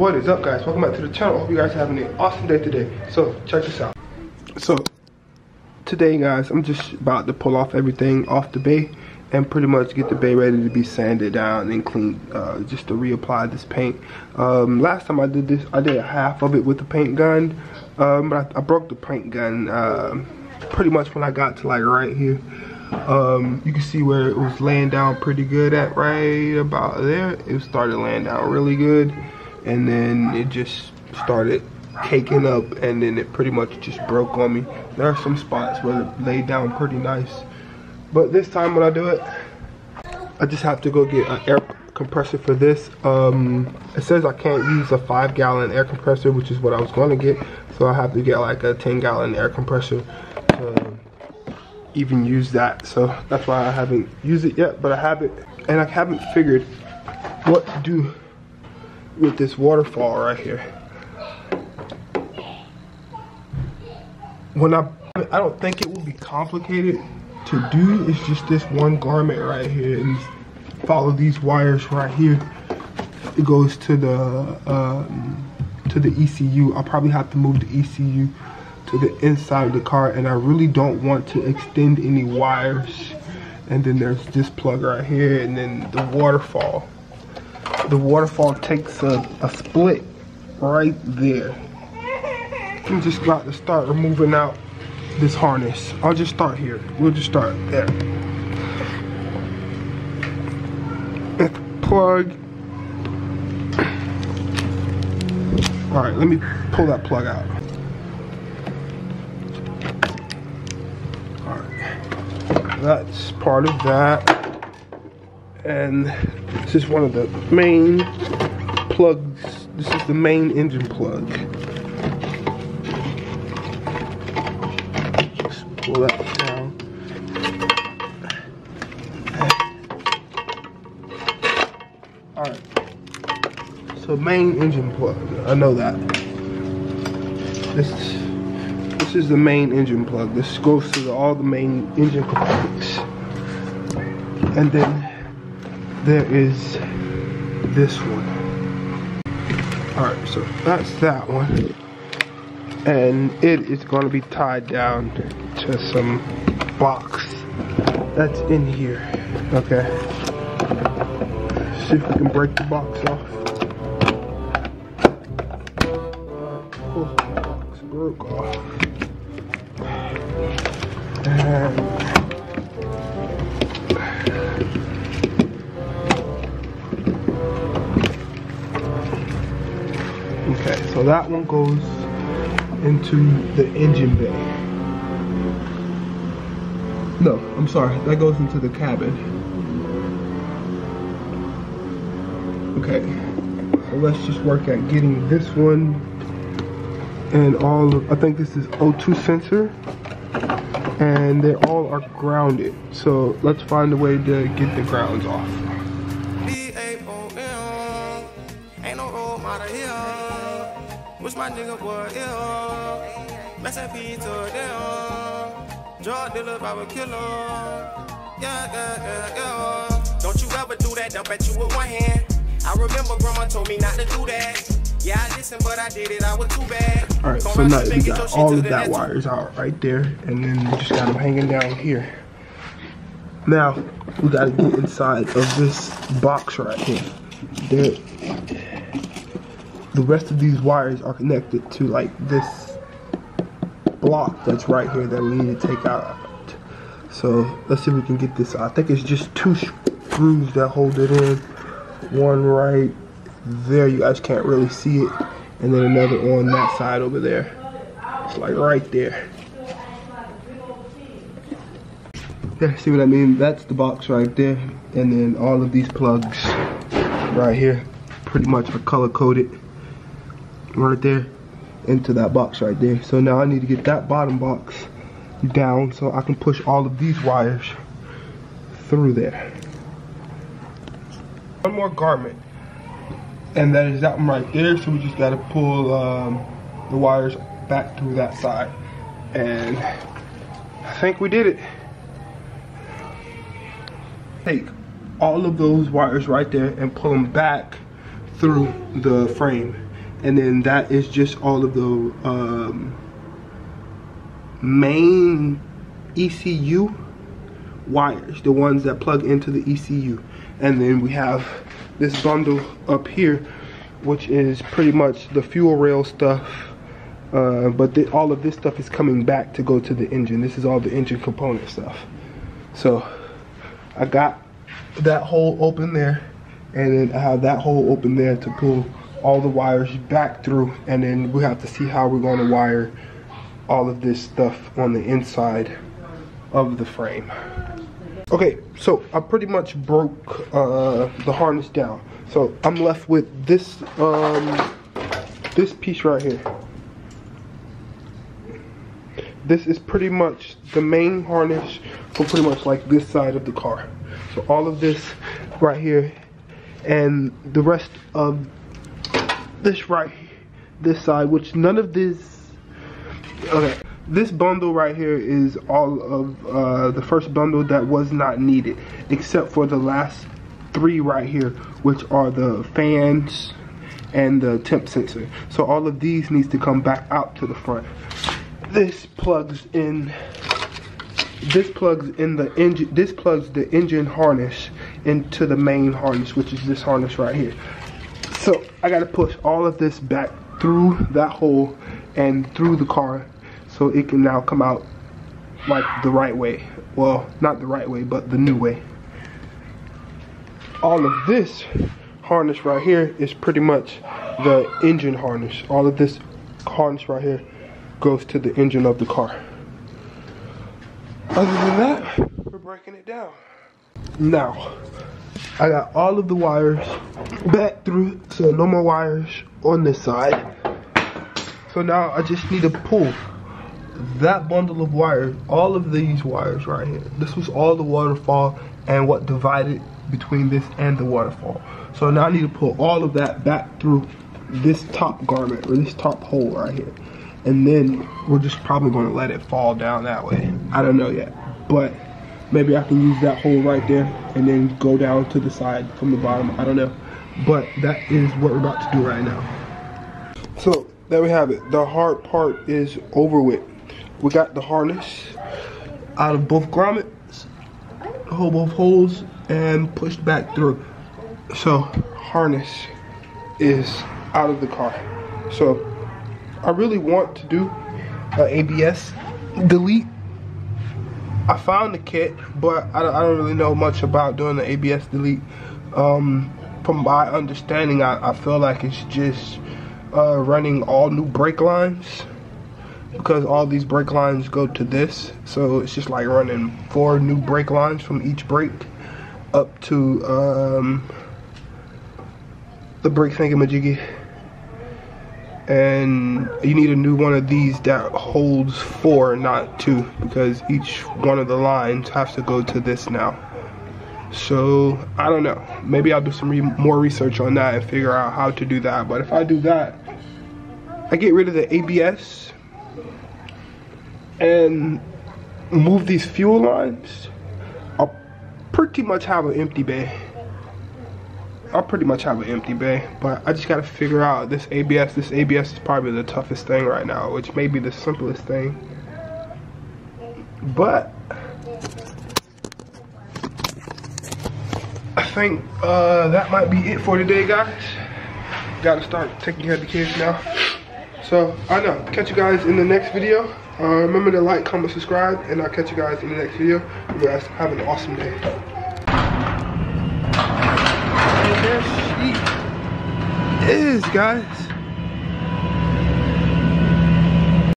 What is up guys? Welcome back to the channel. Hope you guys are having an awesome day today. So check this out. So today guys, I'm just about to pull off everything off the bay and pretty much get the bay ready to be sanded down and cleaned uh, just to reapply this paint. Um, last time I did this, I did half of it with the paint gun, um, but I, I, broke the paint gun uh, pretty much when I got to like right here. Um, you can see where it was laying down pretty good at right about there. It started laying down really good and then it just started caking up and then it pretty much just broke on me. There are some spots where it laid down pretty nice. But this time when I do it, I just have to go get an air compressor for this. Um, it says I can't use a five gallon air compressor, which is what I was going to get. So I have to get like a 10 gallon air compressor to even use that. So that's why I haven't used it yet, but I have it. And I haven't figured what to do with this waterfall right here. When I, I don't think it will be complicated to do. It's just this one grommet right here and follow these wires right here. It goes to the um, to the ECU. I'll probably have to move the ECU to the inside of the car and I really don't want to extend any wires. And then there's this plug right here and then the waterfall the waterfall takes a, a split right there. I'm just about to start removing out this harness. I'll just start here. We'll just start there. plug. All right, let me pull that plug out. All right, that's part of that and this is one of the main plugs. This is the main engine plug. Just pull that down. All right. So main engine plug. I know that. This this is the main engine plug. This goes to all the main engine components. And then there is this one. Alright, so that's that one. And it is going to be tied down to some box that's in here. Okay. See if we can break the box off. The box broke off. And So that one goes into the engine bay. No, I'm sorry, that goes into the cabin. Okay, so let's just work at getting this one and all of, I think this is O2 sensor and they all are grounded. So let's find a way to get the grounds off. Wish my nigga boy ill. Mess up to them. Drug dealer, Bible killer. Yeah, yeah, yeah, yeah. Don't you ever do that, dump at you with one hand. I remember grandma told me not to do that. Yeah, I listened, but I did it. I was too bad. All right, so now we got all of that wires out right there, and then we just got them hanging down here. Now we got to get inside of this box right here. There, the rest of these wires are connected to like this block that's right here that we need to take out. So let's see if we can get this. I think it's just two screws that hold it in. One right there, you guys can't really see it. And then another on that side over there. It's like right there. Yeah, see what I mean? That's the box right there. And then all of these plugs right here pretty much are color coded right there into that box right there. So now I need to get that bottom box down so I can push all of these wires through there. One more grommet and that is that one right there. So we just gotta pull um, the wires back through that side. And I think we did it. Take all of those wires right there and pull them back through the frame and then that is just all of the um, main ECU wires, the ones that plug into the ECU. And then we have this bundle up here, which is pretty much the fuel rail stuff. Uh, but the, all of this stuff is coming back to go to the engine. This is all the engine component stuff. So I got that hole open there and then I have that hole open there to pull all the wires back through and then we have to see how we're going to wire all of this stuff on the inside of the frame. Okay, so I pretty much broke uh, the harness down. So I'm left with this um, this piece right here. This is pretty much the main harness for pretty much like this side of the car. So all of this right here and the rest of this right this side, which none of this okay this bundle right here is all of uh, the first bundle that was not needed except for the last three right here which are the fans and the temp sensor. So all of these needs to come back out to the front. This plugs in this plugs in the engine this plugs the engine harness into the main harness which is this harness right here so I got to push all of this back through that hole and through the car so it can now come out like the right way. Well not the right way but the new way. All of this harness right here is pretty much the engine harness. All of this harness right here goes to the engine of the car. Other than that we're breaking it down. Now I got all of the wires back through so no more wires on this side so now I just need to pull that bundle of wires, all of these wires right here, this was all the waterfall and what divided between this and the waterfall. So now I need to pull all of that back through this top grommet or this top hole right here. And then we're just probably gonna let it fall down that way. I don't know yet, but maybe I can use that hole right there and then go down to the side from the bottom, I don't know. But that is what we're about to do right now. So there we have it. The hard part is over with we got the harness out of both grommets, hold both holes, and pushed back through. So harness is out of the car. So I really want to do ABS delete. I found the kit, but I don't, I don't really know much about doing the ABS delete. Um, from my understanding, I, I feel like it's just uh, running all new brake lines because all these brake lines go to this so it's just like running four new brake lines from each brake up to um, the brake thingamajiggy and you need a new one of these that holds four not two because each one of the lines has to go to this now. So I don't know. Maybe I'll do some re more research on that and figure out how to do that. But if I do that I get rid of the ABS and move these fuel lines, I'll pretty much have an empty bay. I'll pretty much have an empty bay, but I just gotta figure out this ABS. This ABS is probably the toughest thing right now, which may be the simplest thing. But I think uh, that might be it for today, guys. Gotta start taking care of the kids now. So I know. Catch you guys in the next video. Uh, remember to like, comment, subscribe, and I'll catch you guys in the next video. You guys have an awesome day. And there she is, guys.